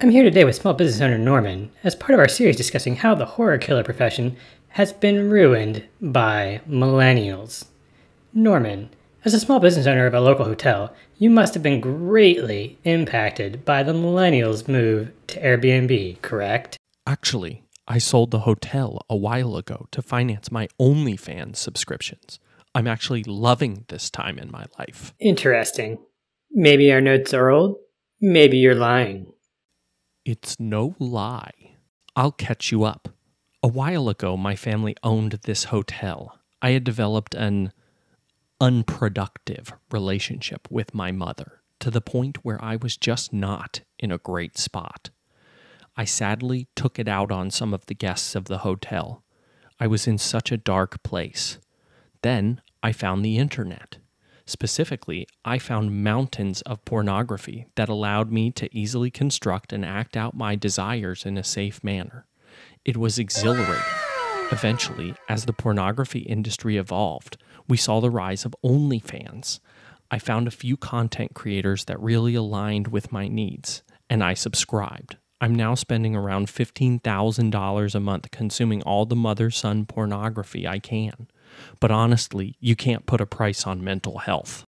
I'm here today with small business owner Norman as part of our series discussing how the horror killer profession has been ruined by millennials. Norman, as a small business owner of a local hotel, you must have been greatly impacted by the millennials' move to Airbnb, correct? Actually, I sold the hotel a while ago to finance my OnlyFans subscriptions. I'm actually loving this time in my life. Interesting. Maybe our notes are old. Maybe you're lying. It's no lie. I'll catch you up. A while ago, my family owned this hotel. I had developed an unproductive relationship with my mother to the point where I was just not in a great spot. I sadly took it out on some of the guests of the hotel. I was in such a dark place. Then I found the internet. Specifically, I found mountains of pornography that allowed me to easily construct and act out my desires in a safe manner. It was exhilarating. Eventually, as the pornography industry evolved, we saw the rise of OnlyFans. I found a few content creators that really aligned with my needs, and I subscribed. I'm now spending around $15,000 a month consuming all the mother son pornography I can. But honestly, you can't put a price on mental health.